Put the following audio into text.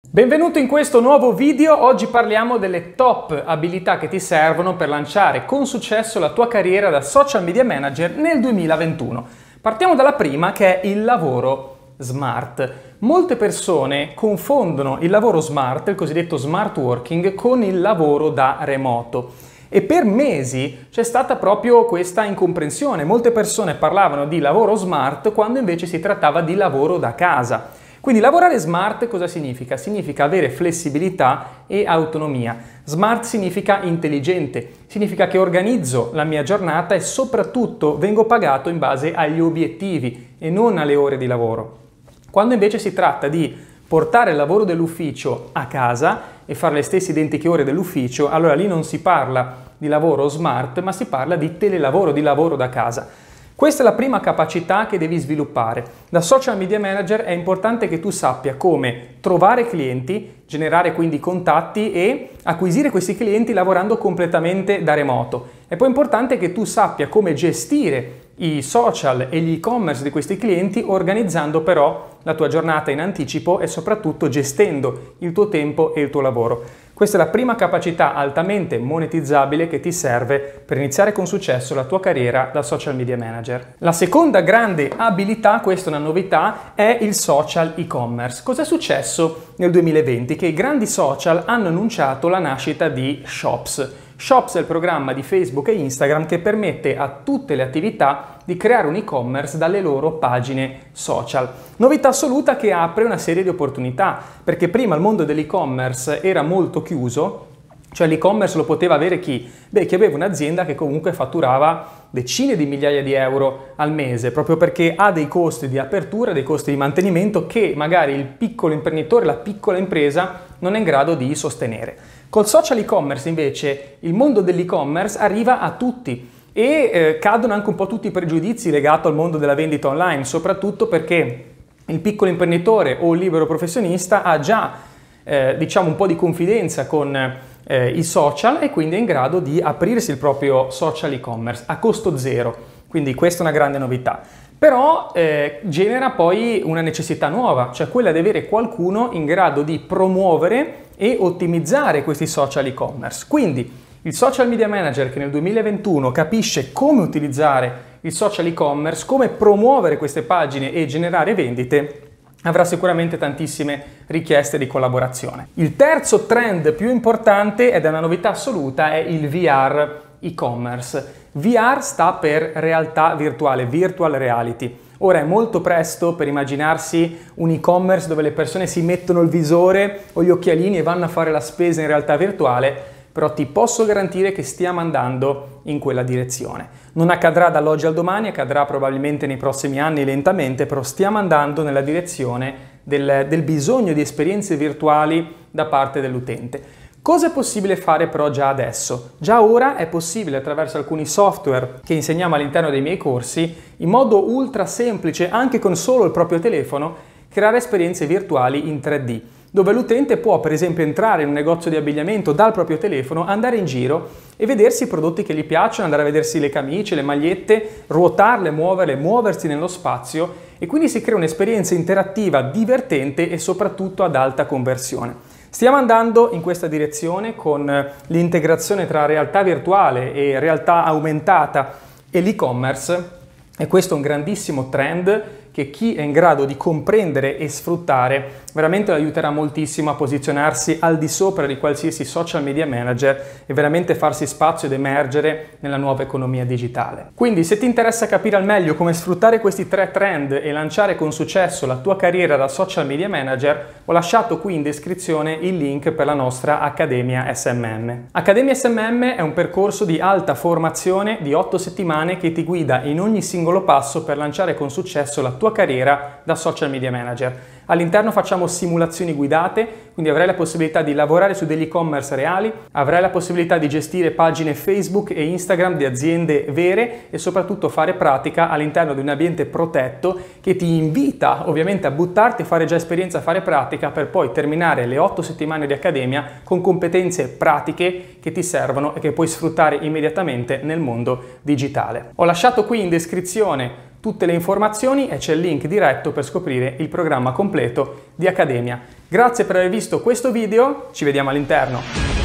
Benvenuto in questo nuovo video, oggi parliamo delle top abilità che ti servono per lanciare con successo la tua carriera da social media manager nel 2021. Partiamo dalla prima che è il lavoro smart. Molte persone confondono il lavoro smart, il cosiddetto smart working, con il lavoro da remoto. E per mesi c'è stata proprio questa incomprensione. Molte persone parlavano di lavoro smart quando invece si trattava di lavoro da casa. Quindi lavorare smart cosa significa? Significa avere flessibilità e autonomia. Smart significa intelligente, significa che organizzo la mia giornata e soprattutto vengo pagato in base agli obiettivi e non alle ore di lavoro. Quando invece si tratta di portare il lavoro dell'ufficio a casa e fare le stesse identiche ore dell'ufficio, allora lì non si parla di lavoro smart, ma si parla di telelavoro, di lavoro da casa. Questa è la prima capacità che devi sviluppare. Da social media manager è importante che tu sappia come trovare clienti, generare quindi contatti e acquisire questi clienti lavorando completamente da remoto. È poi importante che tu sappia come gestire i social e gli e-commerce di questi clienti organizzando però la tua giornata in anticipo e soprattutto gestendo il tuo tempo e il tuo lavoro. Questa è la prima capacità altamente monetizzabile che ti serve per iniziare con successo la tua carriera da social media manager. La seconda grande abilità, questa è una novità, è il social e-commerce. Cosa è successo nel 2020? Che i grandi social hanno annunciato la nascita di Shops. Shops è il programma di Facebook e Instagram che permette a tutte le attività di creare un e-commerce dalle loro pagine social. Novità assoluta che apre una serie di opportunità, perché prima il mondo dell'e-commerce era molto chiuso, cioè l'e-commerce lo poteva avere chi? Beh, chi aveva un'azienda che comunque fatturava decine di migliaia di euro al mese, proprio perché ha dei costi di apertura, dei costi di mantenimento che magari il piccolo imprenditore, la piccola impresa non è in grado di sostenere. Col social e-commerce invece il mondo dell'e-commerce arriva a tutti e eh, cadono anche un po' tutti i pregiudizi legati al mondo della vendita online, soprattutto perché il piccolo imprenditore o il libero professionista ha già eh, diciamo un po' di confidenza con eh, i social e quindi è in grado di aprirsi il proprio social e-commerce a costo zero. Quindi questa è una grande novità. Però eh, genera poi una necessità nuova, cioè quella di avere qualcuno in grado di promuovere e ottimizzare questi social e-commerce. Quindi il social media manager che nel 2021 capisce come utilizzare il social e-commerce, come promuovere queste pagine e generare vendite, avrà sicuramente tantissime richieste di collaborazione. Il terzo trend più importante ed è una novità assoluta è il VR e-commerce. VR sta per realtà virtuale, virtual reality. Ora è molto presto per immaginarsi un e-commerce dove le persone si mettono il visore o gli occhialini e vanno a fare la spesa in realtà virtuale, però ti posso garantire che stiamo andando in quella direzione. Non accadrà dall'oggi al domani, accadrà probabilmente nei prossimi anni lentamente, però stiamo andando nella direzione del, del bisogno di esperienze virtuali da parte dell'utente. Cosa è possibile fare però già adesso? Già ora è possibile attraverso alcuni software che insegniamo all'interno dei miei corsi, in modo ultra semplice, anche con solo il proprio telefono, creare esperienze virtuali in 3D, dove l'utente può per esempio entrare in un negozio di abbigliamento dal proprio telefono, andare in giro e vedersi i prodotti che gli piacciono, andare a vedersi le camicie, le magliette, ruotarle, muoverle, muoversi nello spazio e quindi si crea un'esperienza interattiva divertente e soprattutto ad alta conversione. Stiamo andando in questa direzione con l'integrazione tra realtà virtuale e realtà aumentata e l'e-commerce e questo è un grandissimo trend che chi è in grado di comprendere e sfruttare veramente lo aiuterà moltissimo a posizionarsi al di sopra di qualsiasi social media manager e veramente farsi spazio ed emergere nella nuova economia digitale. Quindi se ti interessa capire al meglio come sfruttare questi tre trend e lanciare con successo la tua carriera da social media manager, ho lasciato qui in descrizione il link per la nostra Accademia SMM. Accademia SMM è un percorso di alta formazione di 8 settimane che ti guida in ogni singolo passo per lanciare con successo la tua tua carriera da social media manager. All'interno facciamo simulazioni guidate, quindi avrai la possibilità di lavorare su degli e-commerce reali, avrai la possibilità di gestire pagine Facebook e Instagram di aziende vere e soprattutto fare pratica all'interno di un ambiente protetto che ti invita ovviamente a buttarti, fare già esperienza, fare pratica per poi terminare le otto settimane di accademia con competenze pratiche che ti servono e che puoi sfruttare immediatamente nel mondo digitale. Ho lasciato qui in descrizione tutte le informazioni e c'è il link diretto per scoprire il programma completo di Accademia. Grazie per aver visto questo video, ci vediamo all'interno.